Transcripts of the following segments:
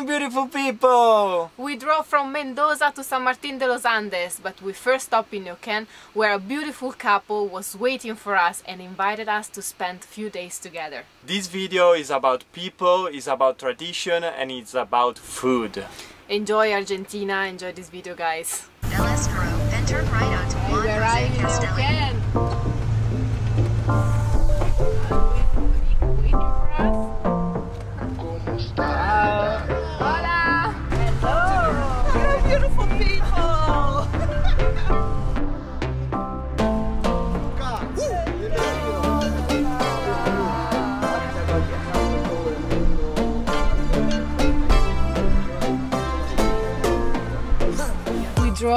morning, beautiful people! We drove from Mendoza to San Martin de los Andes, but we first stopped in Neuquén, where a beautiful couple was waiting for us and invited us to spend a few days together. This video is about people, is about tradition, and it's about food. Enjoy Argentina, enjoy this video guys. Delestro, then turn right onto Juan We're Jose in Castelli. Neuquén. Waiting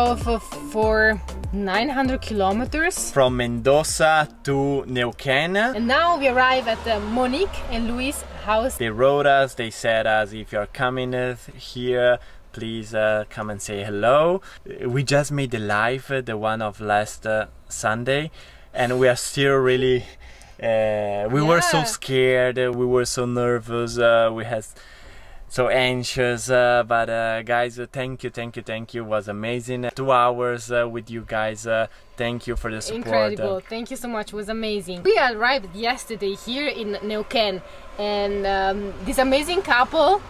drove uh, for 900 kilometers From Mendoza to Neuquén. and now we arrive at the Monique and Luis house. They wrote us, they said us, if you're coming uh, here, please uh, come and say hello. Uh, We just made the live, uh, the one of last uh, Sunday, and we are still really. Uh, we were so scared, uh, we were so nervous, uh, we had so anxious. Uh, but uh, guys, uh, thank you, thank you, thank you. It was amazing. Two hours uh, with you guys. Uh, thank you for the support. Incredible. Thank you so much. It was amazing. We arrived yesterday here in Neuquén and um, this amazing couple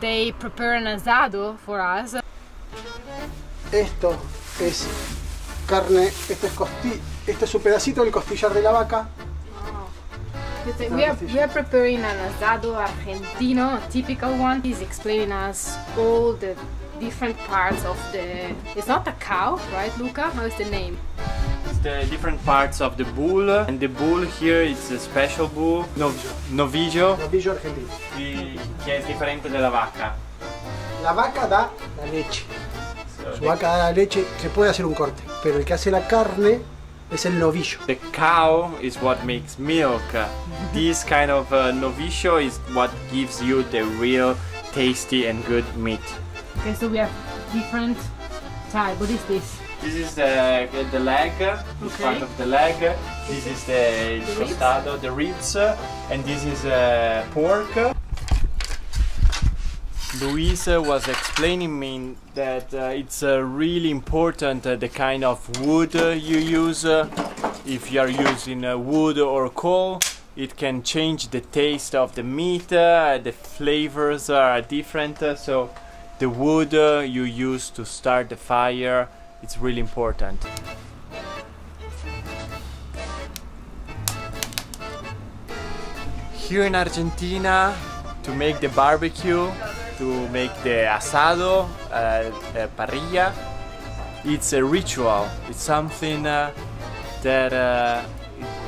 they prepare an asado for us. Esto es carne, esto es costi, esto es un pedacito del costillar de la vaca. We are, we are preparing an asado argentino, a typical one. He's explaining us all the different parts of the. It's not a cow, right, Luca? How is the name? It's the different parts of the bull, and the bull here is a special bull, no, novillo, Novillo argentino. di- che è differente della vacca. La vaca da la leche. So Su the, vaca da la leche se puede hacer un corte, pero el que hace la carne es el novillo. the cow is what makes milk. This kind of uh, novillo is what gives you the real tasty and good meat. Okay, so we have different type. What is this? This is the, the leg, this Okay. part of the leg. This is the, The ribs? the ribs, and this is uh, pork. Luisa was explaining me that uh, it's uh, really important uh, the kind of wood uh, you use. Uh, if you are using uh, wood or coal, it can change the taste of the meat. The flavors are different. so the wood you use to start the fire, it's really important. Here in Argentina, to make the barbecue, to make the asado, uh, parrilla, it's a ritual. It's something uh, that uh,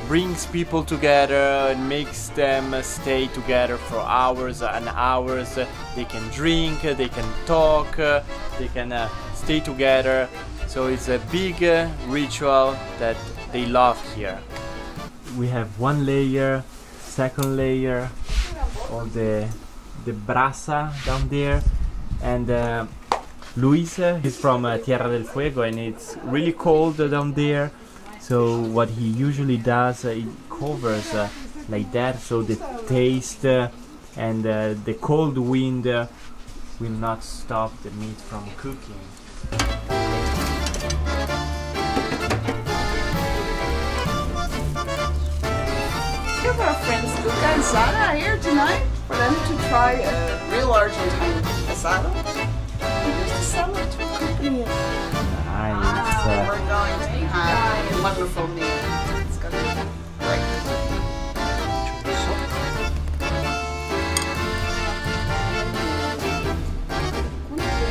brings people together and makes them uh, stay together for hours and hours. They can drink, they can talk, they can stay together. So it's a big ritual that they love here. We have one layer, second layer of the the brasa down there, and uh, Luisa is from uh, Tierra del Fuego, and it's really cold down there. So what he usually does, uh, he covers uh, like that, so the taste uh, and uh, the cold wind uh, will not stop the meat from cooking. Sana here tonight for them to try a real Argentine asado. We used to sell it to a company. Nice. We're Uh, going to have a wonderful meal. It's gonna be great.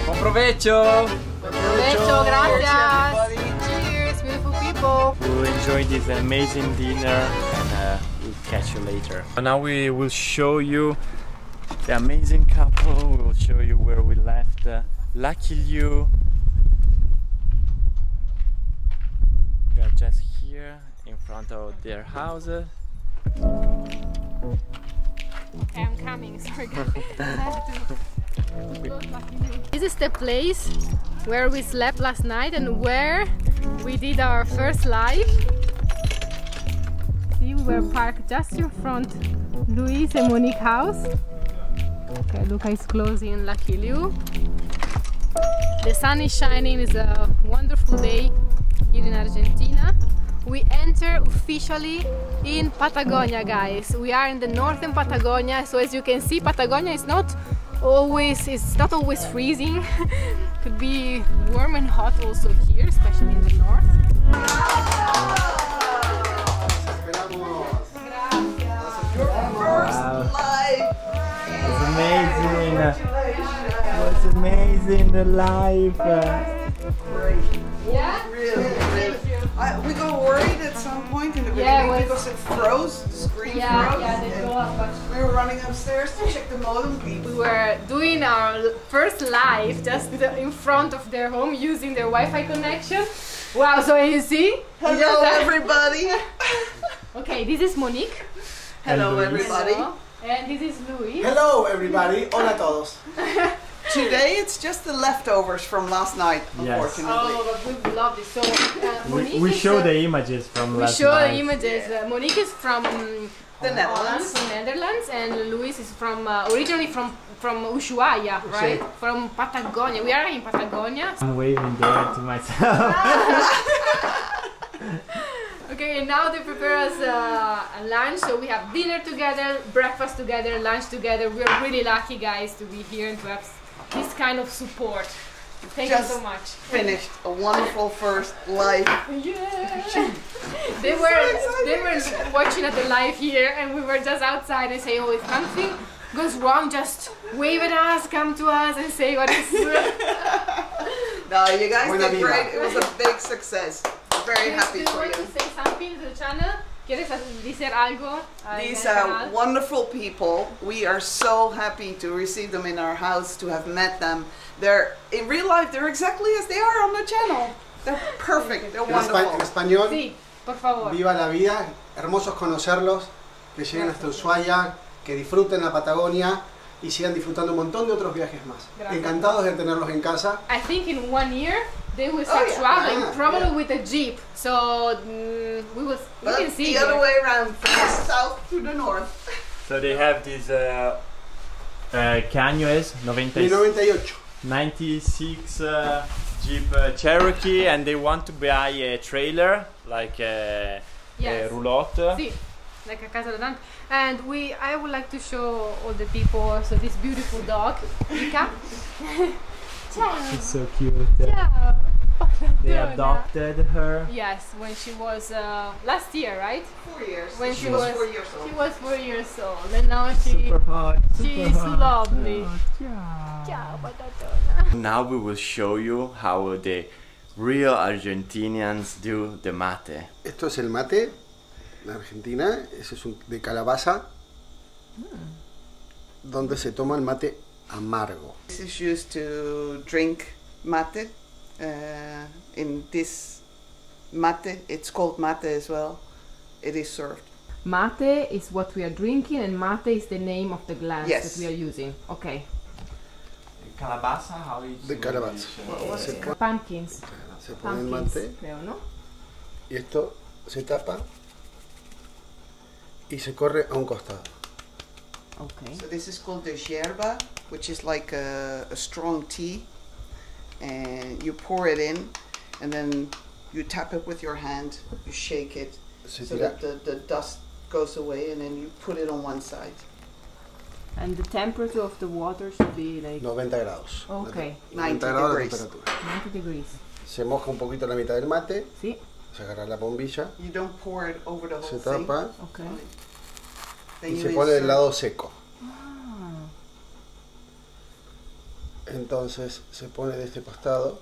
buon provecho! Provecho, gracias. Cheers, beautiful people. We'll enjoy this amazing dinner catch you later. Now we will show you the amazing couple. We will show you where we left uh, Lucky Liu. We are just here in front of their house. Okay, I'm coming. Sorry. This is the place where we slept last night and where we did our first live. Were parked just in front Luis and Monique house. Okay, Luca is closing Lucky Liu. The sun is shining, it's a wonderful day here in Argentina. We enter officially in Patagonia, guys. We are in the northern Patagonia, so as you can see, Patagonia is not always it's not always freezing. Could be warm and hot also here, especially in amazing the life. Yeah. Really, really. I, we got worried at some point in the Yeah, beginning it was- because it froze, the screen Yeah, froze. yeah, they go up, but We were running upstairs to check the modem. we were doing our first live just in front of their home using their Wi-Fi connection. Wow, so you see? Hello, everybody. Okay, this is Monique. Hello, Luis. everybody. Hello. And this is Louis. Hello everybody, hola a todos. Today it's just the leftovers from last night, Yes. unfortunately. Oh, but we love this. So, uh, We, Monique we is, show uh, the images from last night. We last show the images. Uh, Monique is from The Netherlands. from Netherlands, and Luis is from uh, originally from from Ushuaia, right? From Patagonia. We are in Patagonia. I'm waving there to myself. Okay, and now they prepare us uh, a lunch. So we have dinner together, breakfast together, lunch together. We are really lucky, guys, to be here and to have this kind of support. Thank Just you so much. Finished a wonderful first live. Yeah. they were they were watching at the live here, and we were just outside and say, "Oh, if something goes wrong, just wave at us, come to us, and say what is." No, you guys did great. It was a big success. Very happy Do you for want you. to say something to the channel? ¿Quieres decir algo? al These are wonderful people. We are so happy to receive them in our house, to have met them. They're in real life. They're exactly as they are on the channel. They're perfect. They're En, espa- en wonderful. español, Sí, por favor. viva la vida, hermosos conocerlos, que lleguen hasta Ushuaia, que disfruten la Patagonia y sigan disfrutando un montón de otros viajes más. Gracias. Encantados de tenerlos en casa. I think in one year they will Oh, start yeah. traveling, Ah, probably yeah. with a jeep. So mm, we will. We can see. the other here. way around, from the south to the north. So they have this uh, uh, Canyo es 98. 96 uh, Jeep uh, Cherokee and they want to buy a trailer like a, Yes. a roulotte. Sí, like a casa de rodante. And we, I would like to show all the people also this beautiful dog, Ika. Ciao. It's so cute. Ciao. They adopted her. Yes, when she was uh, last year, right? Four years. When she, she was, was- four years She old. was four years old, and now she. Super hot. Super She's hot. lovely. Oh, ciao. Ciao, patatona. Now we will show you how the real Argentinians do the mate. Esto es el mate de Argentina, ese es un, de calabaza, donde se toma el mate amargo. This is used to drink mate. Uh, in this mate, it's called mate as well. It is served. Mate is what we are drinking, and mate is the name of the glass Yes. that we are using. Okay. Calabaza, how is De calabaza. Se, pone- Pumpkins. se pone el Pumpkins, mate creo, ¿no? y esto se tapa y se corre a un costado. Okay. So this is called the yerba, which is like a, a strong tea, and you pour it in, and then you tap it with your hand, you shake it, Se so that the, the dust goes away, and then you put it on one side. And the temperature of the water should be like 90 grados. Okay. 90 90 grados de degrees. temperatura. 90 degrees. Se moja un poquito la mitad del mate, Sí. se agarra la bombilla, You don't pour it over the whole se thing. tapa Okay. Y you se pone del lado seco. Ah. Entonces se pone de este costado.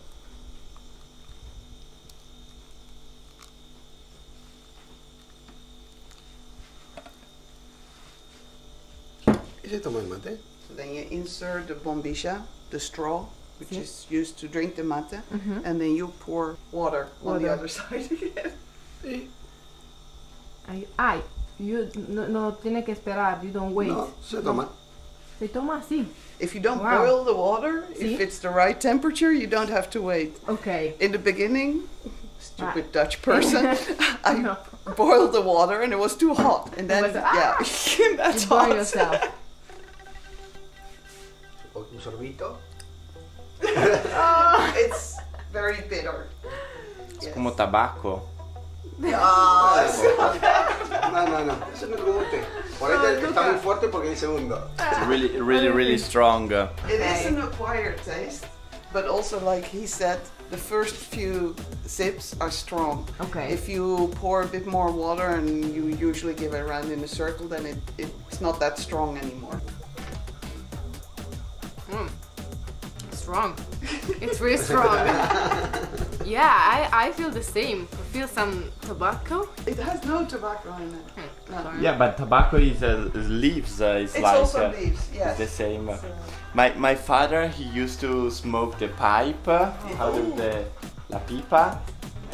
Y se toma el mate. So then you insert the bombilla, the straw, which Sí. is used to drink the mate, Mhm. and then you pour water, on the Water. other side again. Ay, ay, you no, no tiene que esperar, you don't wait. no, se toma. Se toma así. If you don't Wow. boil the water, if it's the right temperature, you don't have to wait. Okay. In the beginning, stupid Right. Dutch person, I No. boiled the water and it was too hot, and then was- yeah, ah, You that's burn hot. yourself. Un sorbito. Oh. It's very bitter. Yes. Como tabaco. Yes. No, no, no. Eso no es como. Por ahí te- está muy fuerte porque es el segundo. It's really, really, really strong. uh, It is an acquired taste, but also like he said, the first few sips are strong. Okay. If you pour a bit more water and you usually give it around in a circle, then it, it's not that strong anymore. Strong. It's really strong. yeah, I, I feel the same. I feel some tobacco. It has no tobacco in it. No. Yeah, but tobacco is uh, leaves. Uh, it's, It's like also uh, leaves, yes. the same. uh, My my father he used to smoke the pipe uh, out of the la pipa,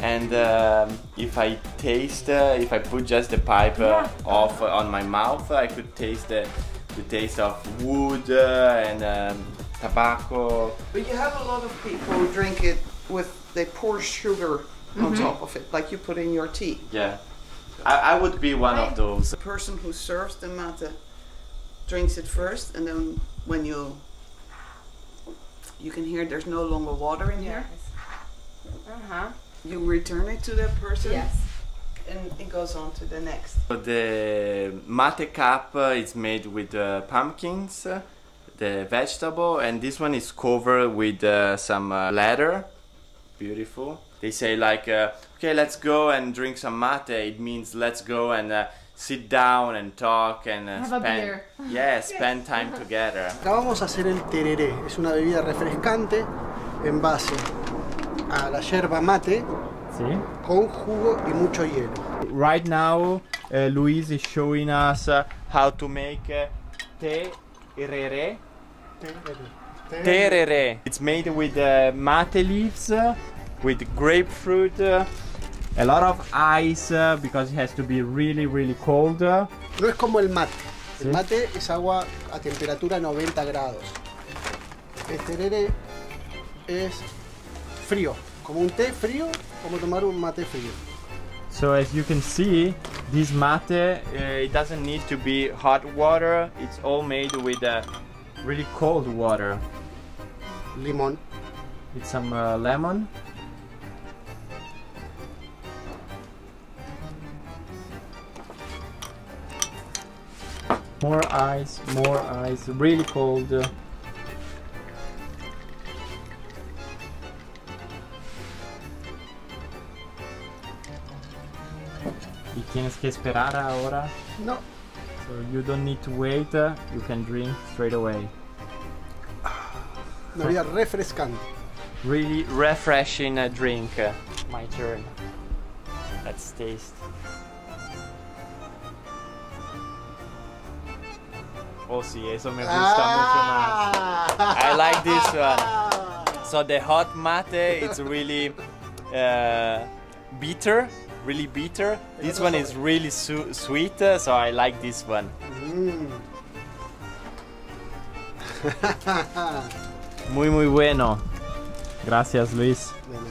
and um, if I taste, uh, if I put just the pipe uh, off uh, on my mouth, I could taste the the taste of wood uh, and um, tobacco. But you have a lot of people who drink it with, they pour sugar on top of it, like you put in your tea. Yeah, I, I would be one of those. The person who serves the mate drinks it first, and then when you you can hear there's no longer water in here, Uh huh. you return it to that person, Yes. and it goes on to the next. So the mate cup uh, is made with uh, pumpkins, uh, the vegetable, and this one is covered with uh, some uh, leather. Beautiful. They say like, uh, okay, let's go and drink some mate. It means let's go and uh, sit down and talk and uh, Have a spend, beer. yeah, spend time together. Acá vamos a hacer el tereré. Es una bebida refrescante en base a la yerba mate See? con jugo y mucho hielo. Right now, uh, Luis is showing us uh, how to make uh, te irere. Terere. It's made with uh, mate leaves, uh, with grapefruit, uh, a lot of ice uh, because it has to be really, really cold. No es como el mate. Sí. El mate es agua a temperatura 90 grados. El tereré es frío. Como un té frío, como tomar un mate frío. So as you can see, this mate, uh, it doesn't need to be hot water. It's all made with uh, really cold water. Limón. With some uh, lemon. More ice, more ice, really cold. Tienes que esperar ahora. No. So you don't need to wait, you can drink straight away. Una bebida refrescante. Really refreshing uh, drink. Uh, my turn. Let's taste. Oh sí, eso me gusta mucho más. I like this one. So the hot mate, it's really uh, bitter, really bitter. This one is really su- sweet, uh, so I like this one. Mm. Muy muy bueno. Gracias Luis. De nada.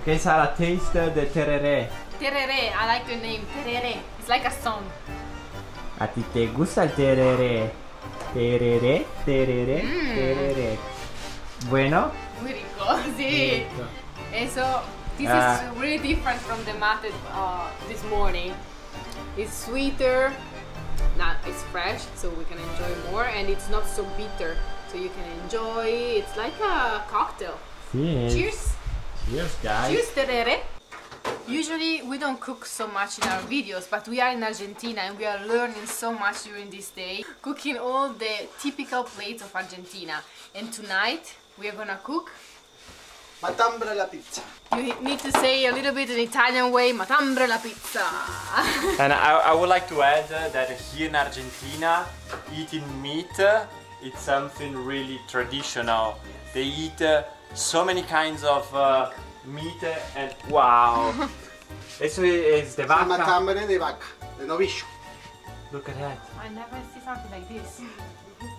Okay, Sarah, taste the tereré. Terere. I like the name. Terere. It's like a song. ¿A ti te gusta el tereré? Tereré, tereré, tereré. Bueno. Muy rico. Sí. Eso. This Ah. is really different from the mate uh, this morning. It's sweeter. Not, it's fresh, so we can enjoy more, and it's not so bitter, so you can enjoy. It's like a cocktail. Sí. Cheers. Cheers, guys. Cheers, terere. Usually we don't cook so much in our videos, but we are in Argentina and we are learning so much during this day, cooking all the typical plates of Argentina. And tonight we are gonna cook. Matambre la pizza. You need to say a little bit in Italian way, matambre la pizza. And I, I would like to add that here in Argentina, eating meat, it's something really traditional. They eat uh, so many kinds of uh, meat uh, and wow. Eso is the Es vaca. matambre de vaca, de novillo. Look at that. I never see something like this.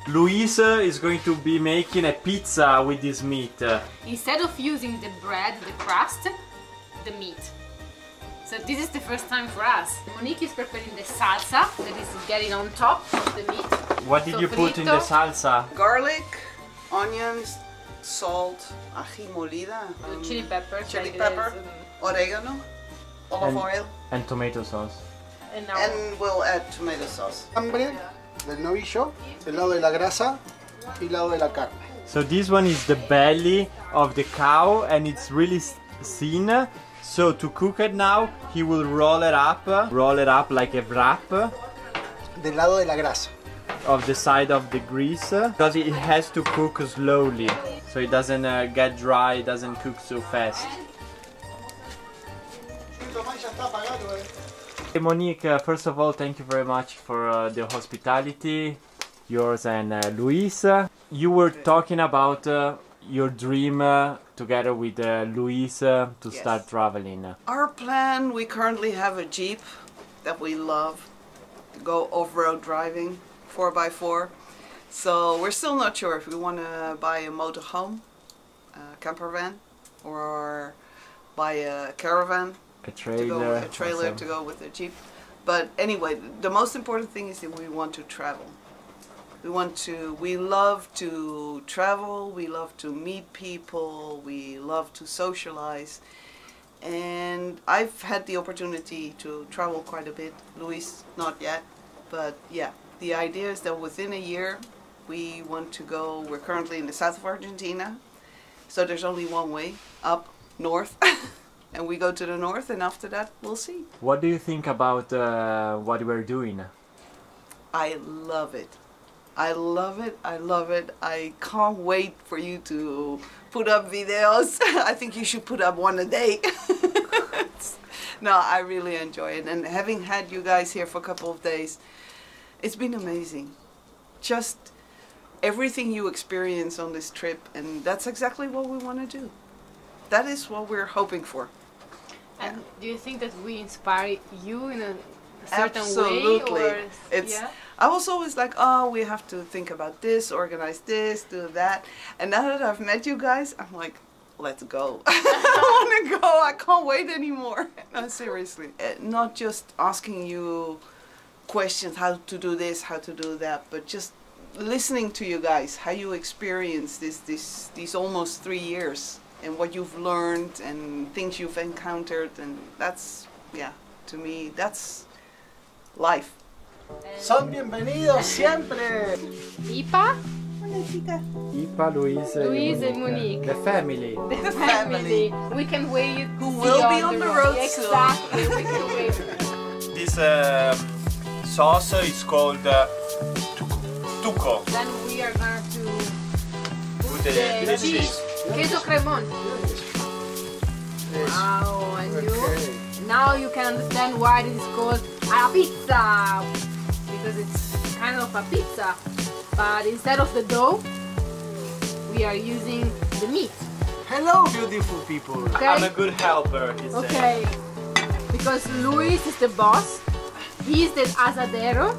Luis uh, is going to be making a pizza with this meat. Instead of using the bread, the crust, the meat. So this is the first time for us. Monique is preparing the salsa that is getting on top of the meat. what did you put in the salsa? Garlic, onions, salt, ají molida, um, chili pepper, chili like pepper, this, oregano, olive And- oil, And tomato sauce. And, now and we'll add tomato sauce. Hambre del novillo, el lado de la grasa y el lado de la carne. So this one is the belly of the cow and it's really thin. So to cook it now, he will roll it up, roll it up like a wrap Del lado de la grasa. of the side of the grease because it has to cook slowly. So it doesn't uh, get dry, it doesn't cook so fast. Hey, Monique, uh, first of all, thank you very much for uh, the hospitality, yours and uh, Luis. You were talking about uh, your dream uh, together with uh, Luis uh, to Yes. start traveling. Our plan, we currently have a Jeep that we love to go off-road driving, 4x4. So we're still not sure if we want to buy a motorhome, a camper van, or buy a caravan A to trailer. go a trailer awesome. to go with the Jeep. But anyway, the most important thing is that we want to travel. We want to we love to travel, we love to meet people, we love to socialize. And I've had the opportunity to travel quite a bit. Luis not yet, but yeah, the idea is that within a year we want to go we're currently in the south of Argentina. So there's only one way, up north. and we go to the north and after that we'll see What do you think about uh, what we're doing? i love it i love it i love it. I can't wait for you to put up videos. I think you should put up one a day. No i really enjoy it. And having had you guys here for a couple of days it's been amazing. Just everything you experience on this trip and that's exactly what we want to do. That is what we're hoping for. And do you think that we inspire you in a Absolutely. way? It's yeah? I was always like, oh, we have to think about this, organize this, do that. And now that I've met you guys, I'm like, let's go. I want to go. I can't wait anymore. No, seriously. Uh, Not just asking you questions, how to do this, how to do that, but just listening to you guys, how you experience this, this, these almost three years, and what you've learned, and things you've encountered, and that's, yeah, to me, that's life. Son bienvenidos siempre. Ipa, Ipa, Luis, Luis and Monique. The family. the family. We can wait. Who will be on the road soon. Exactly. we can wait. This um, sauce is called uh, tuco. Then we are going to Put the, the the cheese. cheese. Queso cremon. Wow, and you now you can understand why this is called a pizza because it's kind of a pizza, but instead of the dough, we are using the meat. Hello, beautiful people. Okay. I'm a good helper, he said. Okay. Because Luis is the boss. He's the asadero.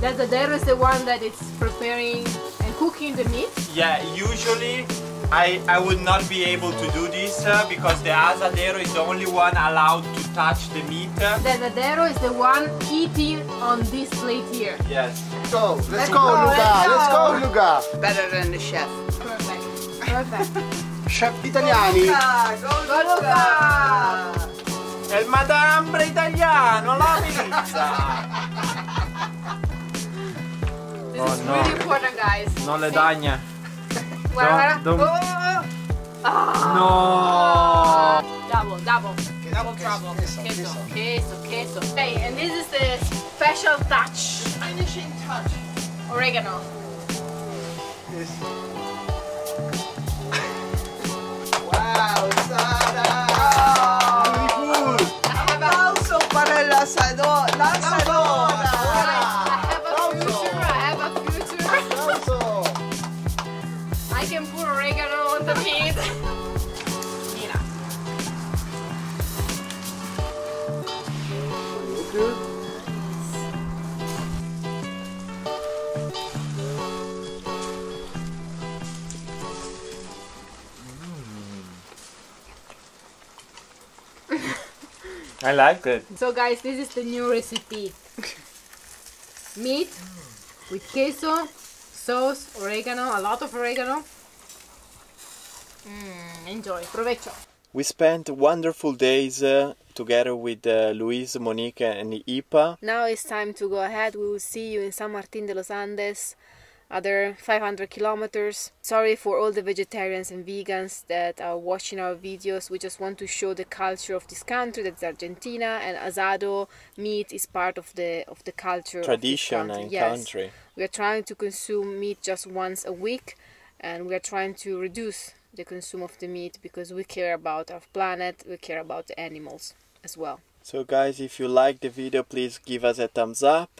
The asadero is the one that is preparing and cooking the meat. Yeah, usually I, I would not be able to do this uh, because the asadero is the only one allowed to touch the meat. The asadero is the one eating on this plate here. Yes. Let's go. Let's Let's go, go, Luca. let's Let's go, go. Luca. Better than the chef. Perfect. Perfect. Chef italiani. Go, Go Luca! El madambre italiano, la pizza! This Oh, is no. really important, guys. Non le dagna. Guarda, Don't- guarda. Oh, No! Ah. Double, double. Double queso, trouble. queso, Queso, queso. queso, queso. Hey, and this is the special touch. Finishing touch. Oregano. Yes. I like it. So guys, this is the new recipe. Meat with queso, sauce, oregano, a lot of oregano. Mm, enjoy, provecho. We spent wonderful days uh, together with uh, Luis, Monique, and Ipa. Now it's time to go ahead. We will see you in San Martin de los Andes, other 500 kilometers. Sorry for all the vegetarians and vegans that are watching our videos. We just want to show the culture of this country, that's Argentina, and asado meat is part of the of the culture Tradition country. and yes. country. We are trying to consume meat just once a week, and we are trying to reduce the consume of the meat because we care about our planet, we care about the animals as well. So guys, if you like the video, please give us a thumbs up.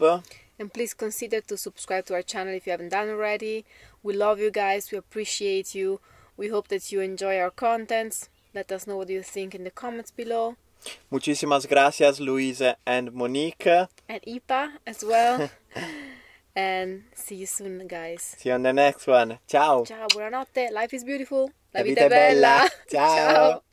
And please consider to subscribe to our channel if you haven't done already. We love you guys, we appreciate you. We hope that you enjoy our contents. Let us know what you think in the comments below. Muchísimas gracias, Luis and Monique. And Ipa as well. and see you soon guys. See you on the next one. Ciao. Ciao, buonanotte. Life is beautiful. La vita è bella. Ciao. Ciao.